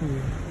嗯。